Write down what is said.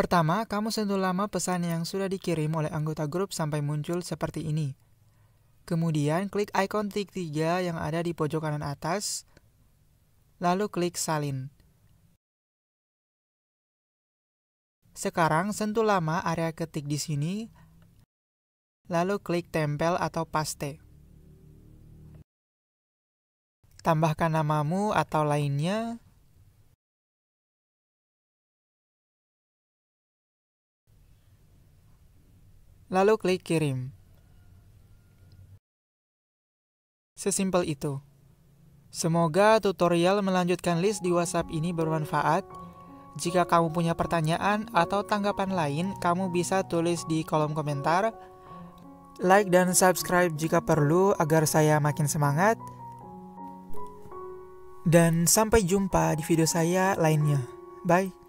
Pertama, kamu sentuh lama pesan yang sudah dikirim oleh anggota grup sampai muncul seperti ini. Kemudian, klik ikon tik tiga yang ada di pojok kanan atas, lalu klik salin. Sekarang, sentuh lama area ketik di sini, lalu klik tempel atau paste. Tambahkan namamu atau lainnya, lalu klik kirim. Sesimpel itu. Semoga tutorial melanjutkan list di WhatsApp ini bermanfaat. Jika kamu punya pertanyaan atau tanggapan lain, kamu bisa tulis di kolom komentar. Like dan subscribe jika perlu agar saya makin semangat. Dan sampai jumpa di video saya lainnya. Bye.